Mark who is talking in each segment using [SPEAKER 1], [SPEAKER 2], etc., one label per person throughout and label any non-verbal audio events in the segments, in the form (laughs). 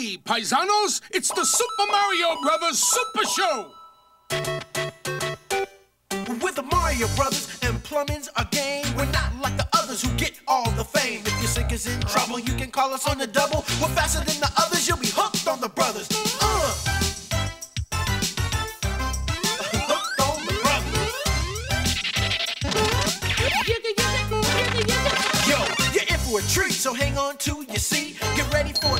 [SPEAKER 1] Hey, paisanos, it's the Super Mario Brothers Super Show!
[SPEAKER 2] With the Mario Brothers and plumbing's a game. We're not like the others who get all the fame. If your sink is in trouble, you can call us on the double. We're faster than the others, you'll be hooked on the brothers. Uh. Hooked on the brothers. Yo, you're in for a treat, so hang on to your seat. Get ready for adventure and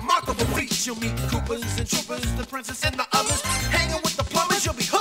[SPEAKER 2] remarkable feats. You'll meet Koopas and Troopas, the princess and the others. Hanging with the plumbers, you'll be hooked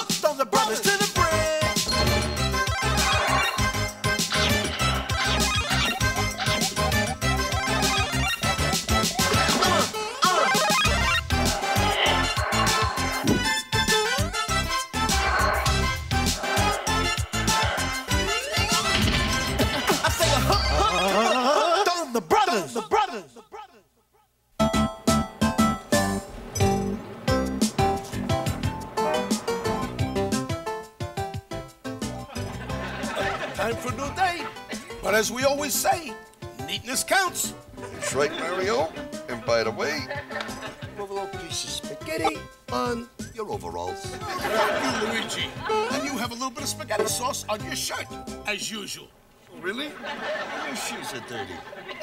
[SPEAKER 1] as we always say, neatness counts.
[SPEAKER 3] That's right, Mario. And by the way, move a little piece of spaghetti on your overalls.
[SPEAKER 1] You, Luigi. And you have a little bit of spaghetti sauce on your shirt, as usual.
[SPEAKER 3] Really? Your shoes are dirty.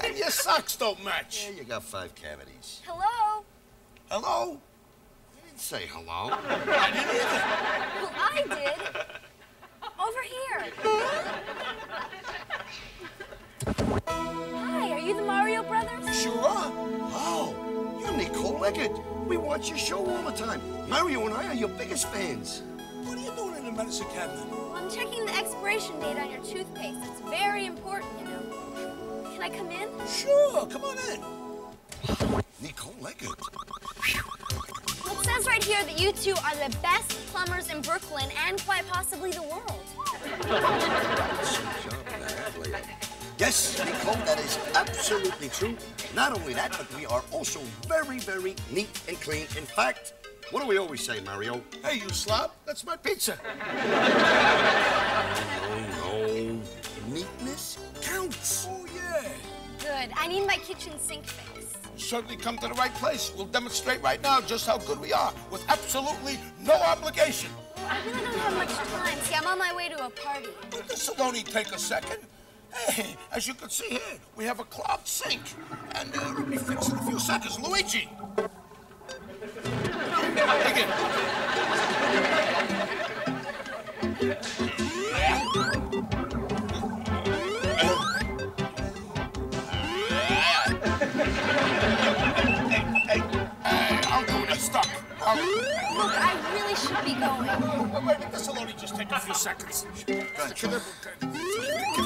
[SPEAKER 1] And your socks don't match.
[SPEAKER 3] And you got five cavities.
[SPEAKER 4] Hello?
[SPEAKER 1] Hello?
[SPEAKER 3] You didn't say hello. (laughs)
[SPEAKER 1] I didn't either.
[SPEAKER 4] Well, I did. Over here. (laughs) Hi, are you the Mario Brothers?
[SPEAKER 3] Sure are. Oh, you're Nicole Eggert. We watch your show all the time. Mario and I are your biggest fans.
[SPEAKER 1] What are you doing in the medicine cabinet?
[SPEAKER 4] Well, I'm checking the expiration date on your toothpaste. It's very important, you know. Can I come in?
[SPEAKER 1] Sure, come on in.
[SPEAKER 3] Nicole Eggert.
[SPEAKER 4] Well, it says right here that you two are the best plumbers in Brooklyn and quite possibly the world. (laughs)
[SPEAKER 3] Yes, Nicole, that is absolutely true. Not only that, but we are also very, very neat and clean. In fact, what do we always say, Mario?
[SPEAKER 1] Hey, you slob, that's my pizza. (laughs)
[SPEAKER 3] No, no. Neatness counts.
[SPEAKER 1] Oh, yeah.
[SPEAKER 4] Good. I need my kitchen sink fixed.
[SPEAKER 1] Certainly come to the right place. We'll demonstrate right now just how good we are, with absolutely no obligation.
[SPEAKER 4] Well, I really don't have much time. See, I'm on my way to a party.
[SPEAKER 1] This will only take a second. Hey, as you can see here, we have a clogged sink. And uh, it'll be fixed in a few seconds. Luigi!
[SPEAKER 4] Look, I really should be going.
[SPEAKER 1] Wait, wait, this will only just take a few seconds.
[SPEAKER 3] Gotcha.
[SPEAKER 2] Yo,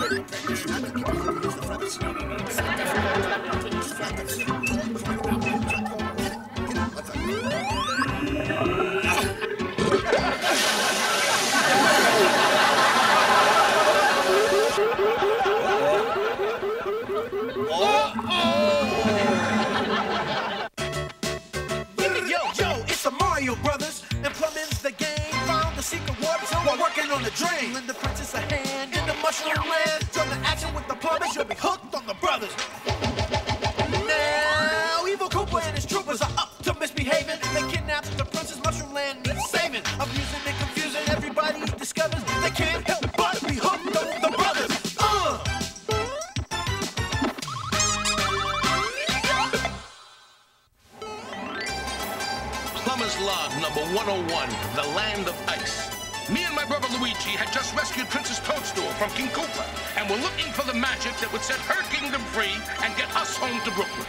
[SPEAKER 2] Plumber's
[SPEAKER 5] Log number 101, The Land of Ice. Me and my brother Luigi had just rescued Princess Toadstool from King Koopa, and we're looking for the magic that would set her kingdom free and get us home to Brooklyn.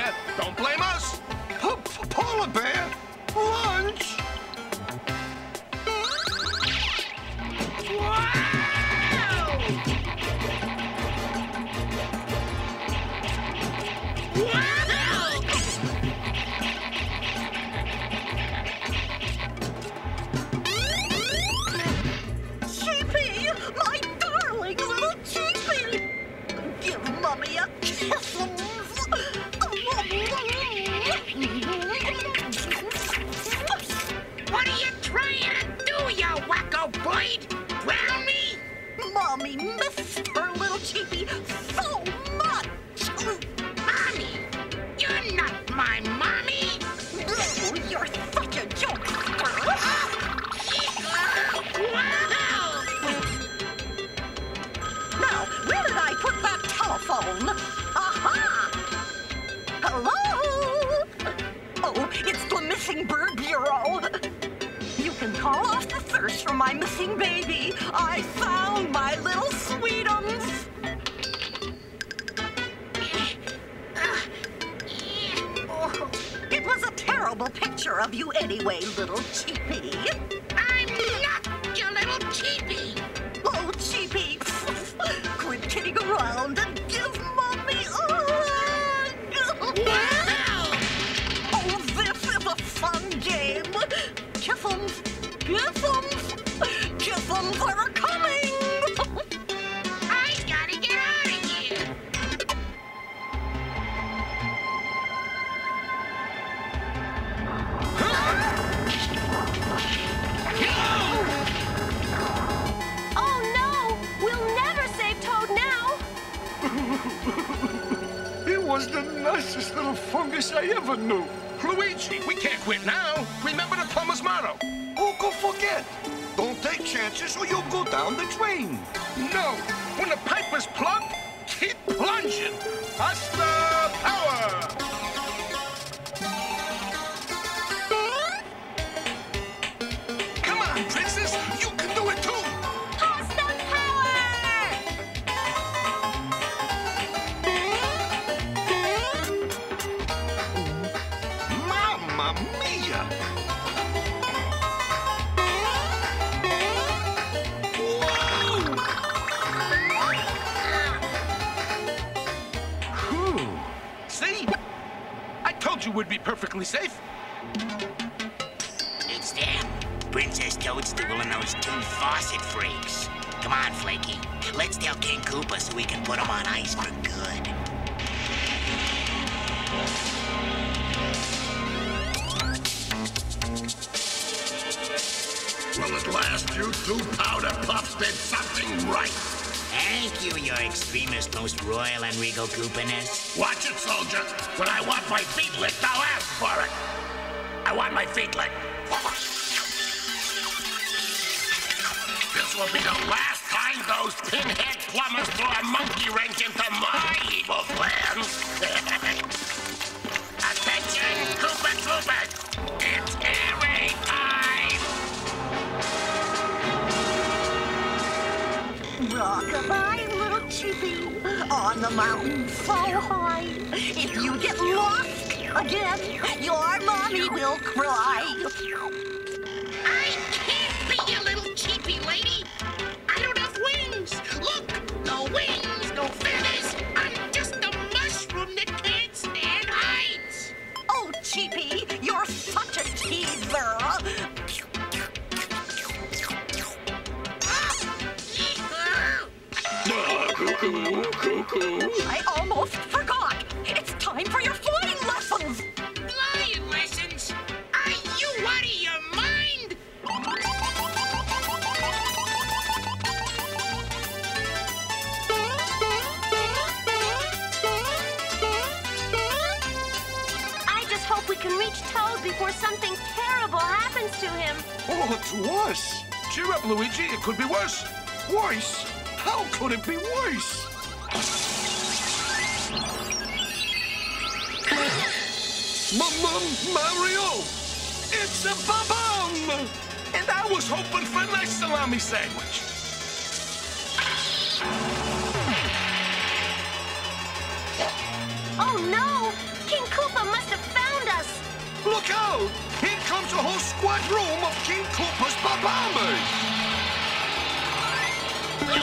[SPEAKER 1] Bear, don't blame us.
[SPEAKER 5] P- polar bear? Lunch?
[SPEAKER 6] My missing baby. I found my little sweetums. It was a terrible picture of you anyway, little Cheepy.
[SPEAKER 7] I'm not your little Cheepy.
[SPEAKER 6] Oh, Cheepy! (laughs) Quit kidding around and
[SPEAKER 5] fungus I ever knew.
[SPEAKER 1] Luigi, we can't quit now. Remember the plumber's motto.
[SPEAKER 5] Who could forget? Don't take chances or you'll go down the drain.
[SPEAKER 1] No, when the pipe is plugged, keep plunging. Pasta you we'd be perfectly safe.
[SPEAKER 7] It's them. Princess Toadstool and those two faucet freaks. Come on, Flaky. Let's tell King Koopa so we can put him on ice for good.
[SPEAKER 5] Well, at last you two powder puffs did something right.
[SPEAKER 7] Thank you, your extremist, most royal and regal Koopiness.
[SPEAKER 5] Watch it, soldier. When I want my feet licked, I'll ask for it. I want my feet licked. This will be the last time those pinhead plumbers throw a monkey wrench into my evil plans. (laughs) Attention, Koopa Troopas!
[SPEAKER 6] On the mountain so high. If you get lost again, your mommy will cry.
[SPEAKER 7] I can't be your little Cheepy lady. I don't have wings. Look, no wings, no feathers. I'm just a mushroom that can't stand heights.
[SPEAKER 6] Oh, Cheepy, you're such a teaser. I almost forgot. It's time for your flying lessons.
[SPEAKER 7] Flying lessons? Are you out of your mind?
[SPEAKER 8] I just hope we can reach Toad before something terrible happens to him.
[SPEAKER 5] Oh, to us?
[SPEAKER 1] Cheer up, Luigi. It could be worse.
[SPEAKER 5] Worse? How could it be worse?
[SPEAKER 1] Mario! It's a bomb! And I was hoping for a nice salami sandwich.
[SPEAKER 8] Oh no! King Koopa must have found us!
[SPEAKER 1] Look out! Here comes a whole squadron of King Koopa's bombers! Good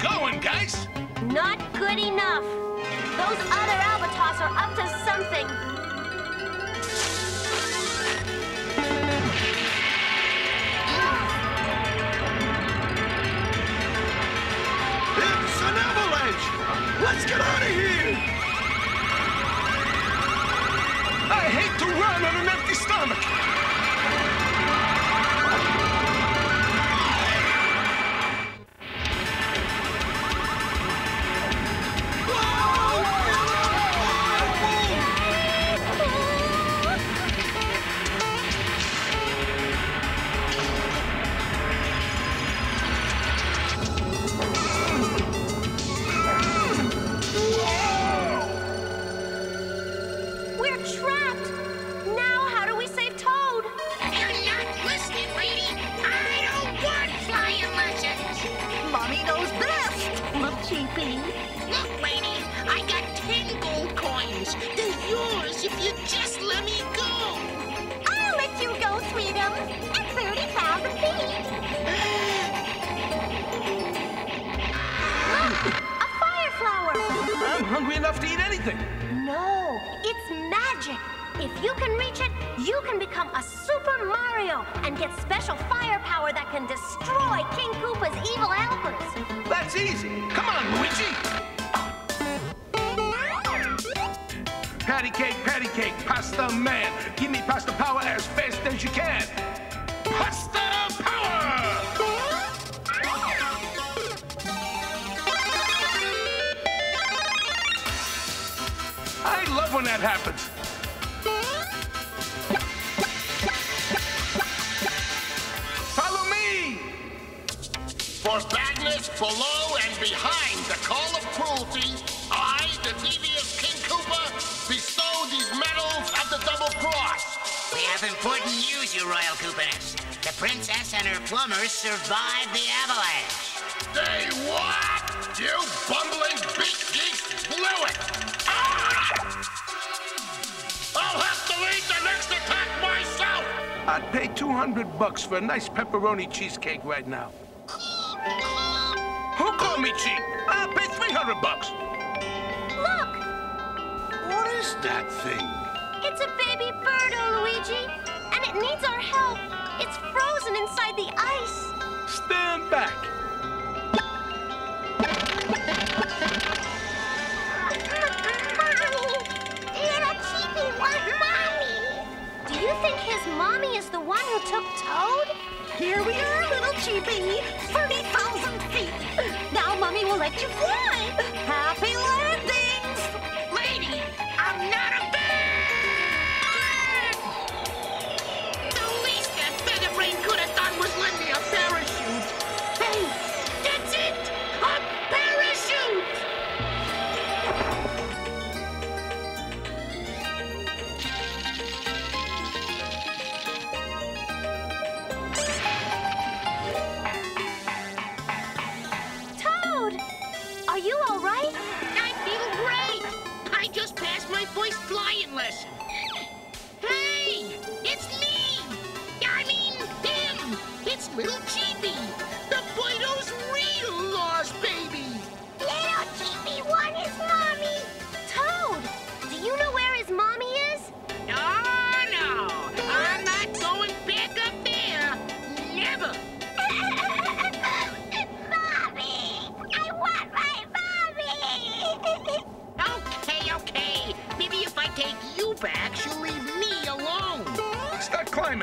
[SPEAKER 1] going, guys!
[SPEAKER 8] Not good enough. Those other Albatoss are up to something. King Koopa's evil helpers.
[SPEAKER 1] That's easy. Come on, Luigi. Patty cake, patty cake, pasta man. Give me pasta power as fast as you can. Pasta power! I love when that happens.
[SPEAKER 5] For badness below and behind the call of cruelty, I, the devious King Koopa, bestow these medals of the double cross.
[SPEAKER 9] We have important news, you royal Koopaness. The princess and her plumbers survived the avalanche.
[SPEAKER 5] They what? You bumbling beak geeks blew it! Ah! I'll have to lead the next attack myself!
[SPEAKER 1] I'd pay 200 bucks for a nice pepperoni cheesecake right now. Called me cheap? I'll pay 300 bucks.
[SPEAKER 8] Look,
[SPEAKER 5] What is that thing?
[SPEAKER 8] it's a baby birdo, oh, Luigi. And it needs our help. It's frozen inside the ice.
[SPEAKER 1] Stand back.
[SPEAKER 8] Little Cheepy want mommy. Do you think his mommy is the one who took Toad?
[SPEAKER 6] Here we are, little Cheepy. 30,000 feet. Mommy will let you fly. Happy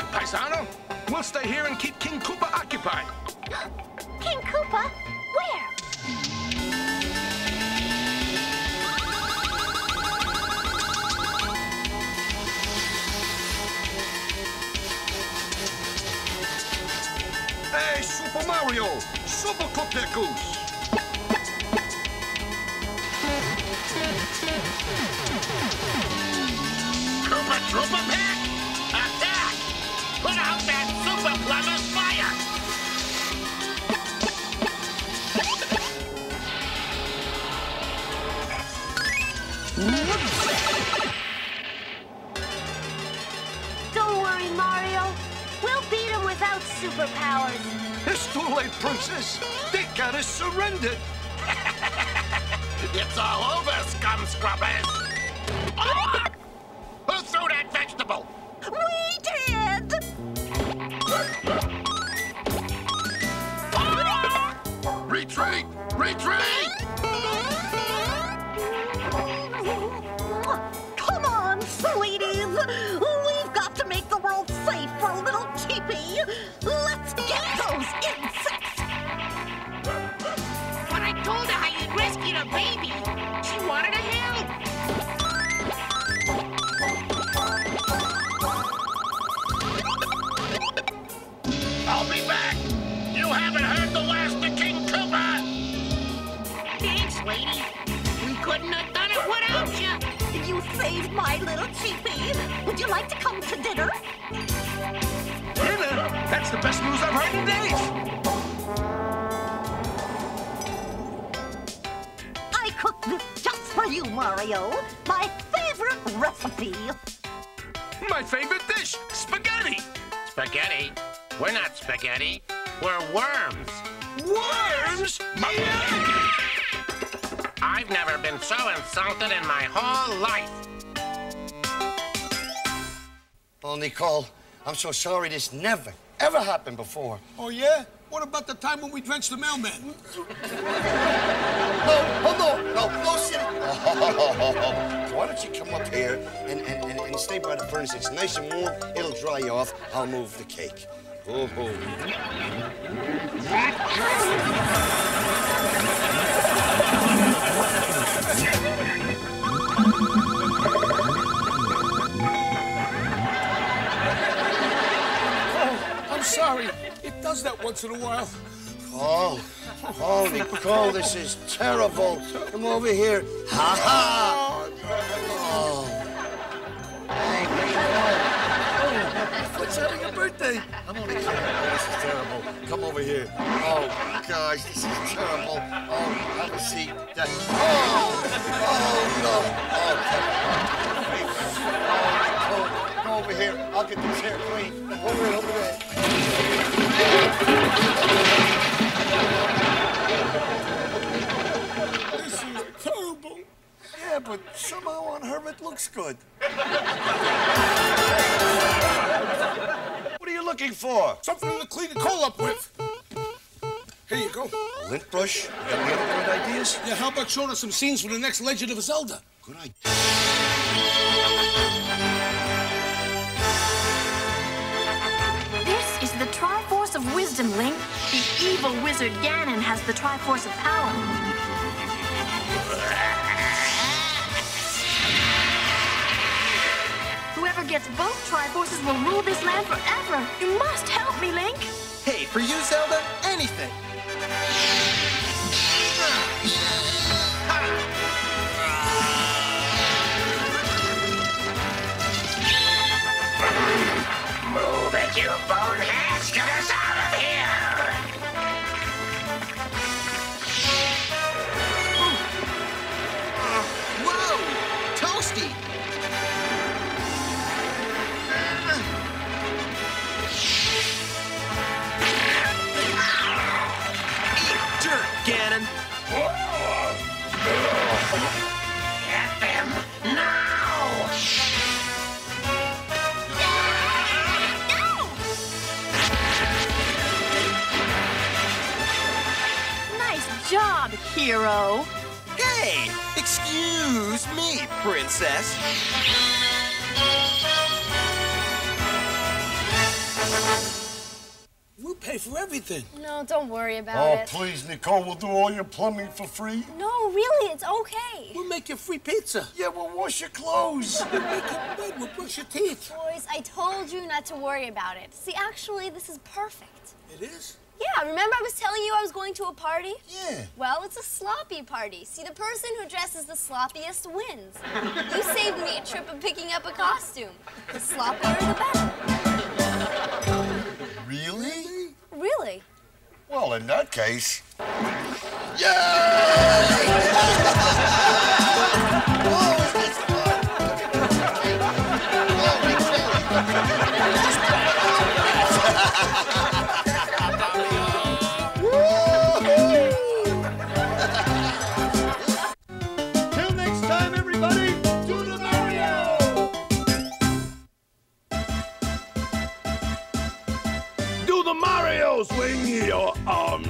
[SPEAKER 1] Start climbing, Paisano. We'll stay here and keep King Koopa occupied. (gasps)
[SPEAKER 8] King Koopa, where?
[SPEAKER 10] Hey, Super Mario. Super cook that goose.
[SPEAKER 11] Koopa Troopa Pack! Super Plumber's fire!
[SPEAKER 12] Don't worry, Mario. We'll beat him without superpowers.
[SPEAKER 3] It's too late, Princess. They gotta surrender. (laughs)
[SPEAKER 10] It's all over, scum scrubbers. Ah! Who threw that vegetable? Retreat!
[SPEAKER 6] Come on, sweeties! We've got to make the world safe for little Cheepy! Let's get those insects!
[SPEAKER 5] When I told her how you'd rescued a baby,
[SPEAKER 6] my little Cheepy! Would you like to come to dinner?
[SPEAKER 11] Dinner? That's the best news I've heard in days!
[SPEAKER 6] I cooked this just for you, Mario. My favorite recipe.
[SPEAKER 11] My favorite dish, spaghetti!
[SPEAKER 13] Spaghetti? We're not spaghetti. We're worms.
[SPEAKER 11] Worms?
[SPEAKER 13] I've never been so insulted in my whole life.
[SPEAKER 3] Oh, Nicole, I'm so sorry this never, ever happened before.
[SPEAKER 1] Oh, yeah? What about the time when we drenched the mailman?
[SPEAKER 3] No, oh, no, no, no, sit. Oh, (laughs) why don't you come up here and, and, and, and stay by the furnace? It's nice and warm. It'll dry you off. I'll move the cake. Oh,
[SPEAKER 1] Oh, sorry. It does that once in a while.
[SPEAKER 3] oh, oh, Nicole, this is terrible. Come over here. Ha ha. Oh. Hey, Nicole. What's having a birthday? I'm only kidding. Oh, this is terrible. Come over here. Oh, gosh, this is terrible. Oh, have a seat. That- Oh, oh, no. Oh, oh, Nicole, come over here. I'll get the chair clean. Over here, over there.
[SPEAKER 1] This is terrible.
[SPEAKER 3] Yeah, but somehow on her it looks good. What are you looking for?
[SPEAKER 1] Something to clean the coal up with. Here you go.
[SPEAKER 3] A lint brush? You got any other good ideas?
[SPEAKER 1] Yeah, how about showing us some scenes for the next Legend of Zelda?
[SPEAKER 3] Good idea.
[SPEAKER 8] Evil wizard Ganon has the Triforce of Power. Whoever gets both Triforces will rule this land forever. You must help me, Link.
[SPEAKER 14] Hey, for you, Zelda, anything.
[SPEAKER 8] Hero.
[SPEAKER 14] Hey! Excuse me, princess.
[SPEAKER 1] We'll pay for everything.
[SPEAKER 4] No, don't worry about
[SPEAKER 3] Oh,
[SPEAKER 4] it.
[SPEAKER 3] Oh, please, Nicole, we'll do all your plumbing for free.
[SPEAKER 4] No, really, it's okay.
[SPEAKER 1] We'll make you free pizza.
[SPEAKER 3] Yeah, we'll wash your clothes.
[SPEAKER 1] We'll make your bed. We'll brush your teeth.
[SPEAKER 4] Boys, I told you not to worry about it. See, actually, this is perfect.
[SPEAKER 1] It is?
[SPEAKER 4] Yeah, remember I was telling you I was going to a party?
[SPEAKER 15] Yeah.
[SPEAKER 4] Well, it's a sloppy party. See, the person who dresses the sloppiest wins. you saved me a trip of picking up a costume. The sloppier, the better.
[SPEAKER 15] Really?
[SPEAKER 4] Really?
[SPEAKER 15] Well, in that case.
[SPEAKER 3] Till (laughs)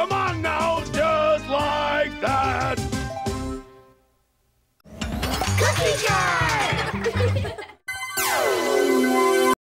[SPEAKER 16] Come on now, just like that. Cookie jar! (laughs)